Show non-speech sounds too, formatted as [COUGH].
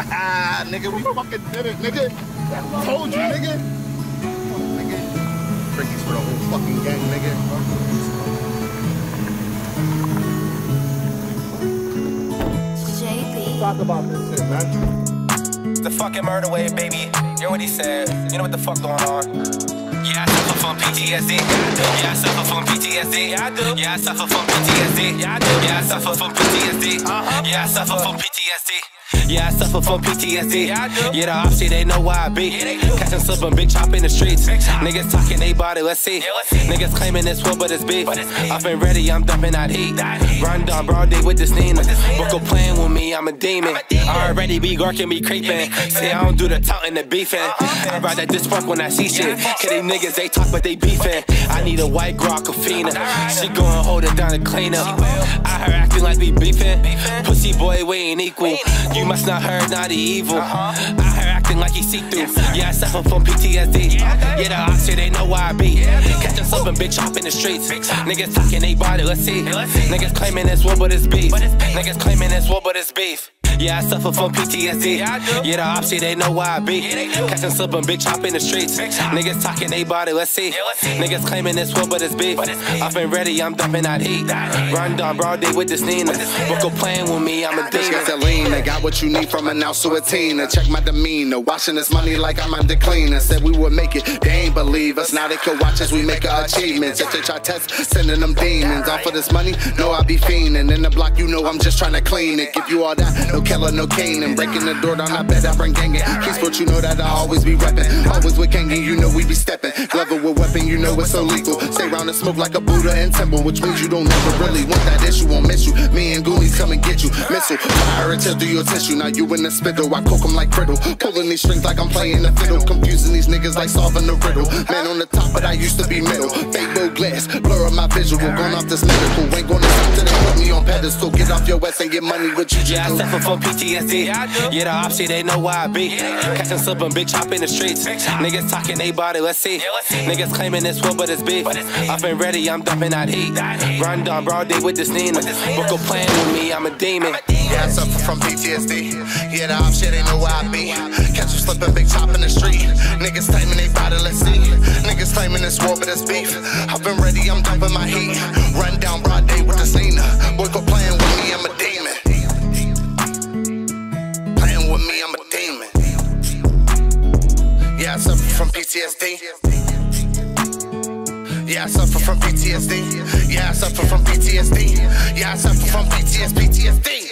[LAUGHS] nigga, we fucking did it, nigga. Told you, nigga. Nigga. Ricky's for the whole fucking gang, nigga. JP. Talk about this shit, man. The fucking murder wave, baby. You know what he said. You know what the fuck going on. Yeah, I suffer from PTSD. Yeah, I suffer from PTSD. Yeah, I do. Yeah, I suffer from PTSD. Yeah, I do. Yeah, I suffer from PTSD. Uh-huh. Yeah, I suffer from PTSD. Yeah, I suffer from PTSD. Yeah, I do. Yeah, the say they know why I be. Yeah. Catch them slipping, big chop in the streets. Niggas talking they body, let's see. Yeah, let's see. Niggas claiming this war, but it's beef. But it's beef. Up and ready, I'm dumping that heat. Run down broad day with this Nina. Book playing with me, I'm a demon. I'm a demon. Already be gorking, me creeping. See, I don't do the taunting, the beefing. Uh-huh. I rather this work when I see shit. Cause they niggas, they talk, but they beefing. I need a white girl, Aquafina. She gon' hold it down and clean up. I heard acting like we beefing. Pussy boy, we ain't equal. You must not her, not the evil. huh I heard acting like he see through. Yeah, I suffer from PTSD. Yeah, the ops say they know where I be. Catch us up and big chop in the streets. Niggas talking they body, let's see. Niggas claiming it's war, but it's beef. Niggas claiming it's war, but it's beef. Yeah, I suffer from PTSD. Yeah, yeah the ops say they know why I be. Catch them slipping, big chop in the streets. Niggas talking they body, let's see. Niggas claiming it's war, but it's beef. Up and ready, I'm dumping that heat. Run down broad day with this Nina. Book playing with me, I'm a Bitch demon. got that lean, I got what you need from an ounce to a teen. And check my demeanor, watching this money like I'm under clean. And said we would make it, they ain't believe us. Now they can watch us, we make our achievements. If they try test, sending them demons. All for this money, no, I be fiending. In the block, you know I'm just trying to clean it. Give you all that, no Keller, no cane. And breaking the door down, I bet I bring gangin'. Keys, but you know that I always be reppin'. Always with Kangen, you know we be steppin'. Glover you know it's illegal. Stay round and smoke like a Buddha and temple, which means you don't never really want that issue, won't miss you. Me and Goonies come and get you. Missile, fire until through your tissue. Now you in the spittle, I cook 'em like brittle. Pulling these strings like I'm playing the fiddle. Confusing these niggas like solving the riddle. Man on the top, but I used to be middle. Fake no glass, blur up my visual. Gone off this medical, ain't gonna stop till they put me on pedestal. Get off your ass and get money with you. Yeah, I suffer from PTSD. Yeah, the ops say they know why I be. Catch them slipping, big chop in the streets. Niggas talking they body, let's see. Niggas claiming it's war, but it's beef. I've been ready, I'm dumping that heat. Run down broad day with this Nina. Book playing with me, I'm a demon. Yeah, I suffer from PTSD. Yeah, the op shit ain't know where I be. Catch you slipping, big chop in the street. Niggas claiming they body, let's see. Niggas claiming this war, but it's beef. I've been ready, I'm dumping my heat. Run down broad day with the Nina. Boy, go playing with me, I'm a demon. Playing with me, I'm a demon. Yeah, I suffer from PTSD. Yeah, I suffer from PTSD. Yeah, I suffer from PTSD. Yeah, I suffer from PTSD. PTSD.